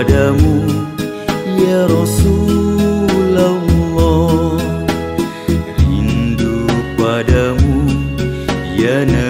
kepadamu Ya Rasulullah. Rindu padamu Ya Nabi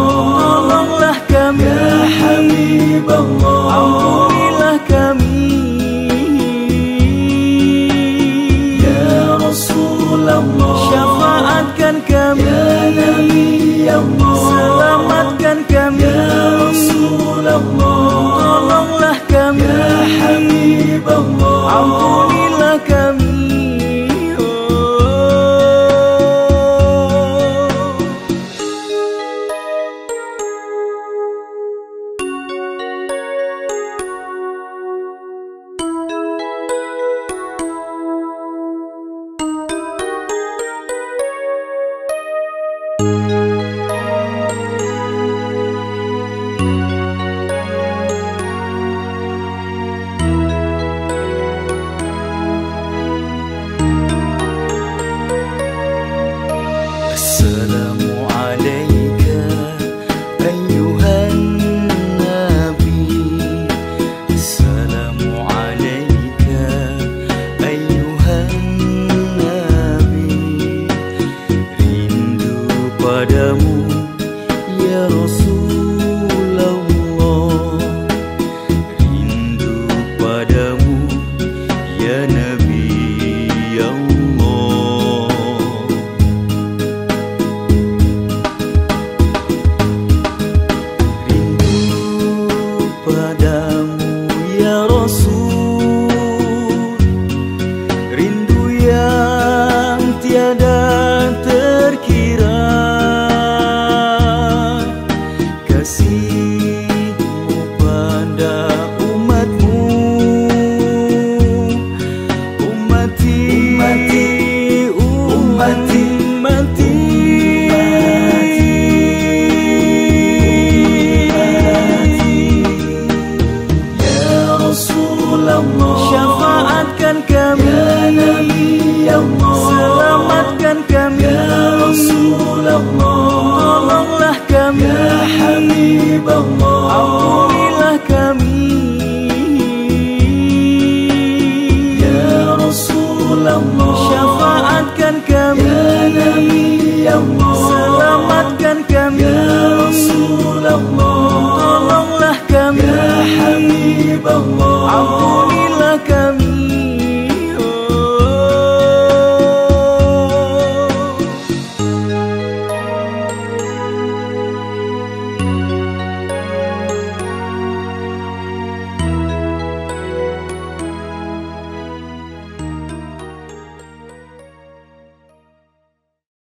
selamatkan kami. Ya nabi ya allah selamatkan kami. Ya Rasulullah tolonglah kami. 色的魔